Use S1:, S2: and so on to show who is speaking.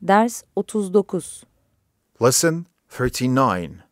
S1: Ders 39
S2: Lesson 39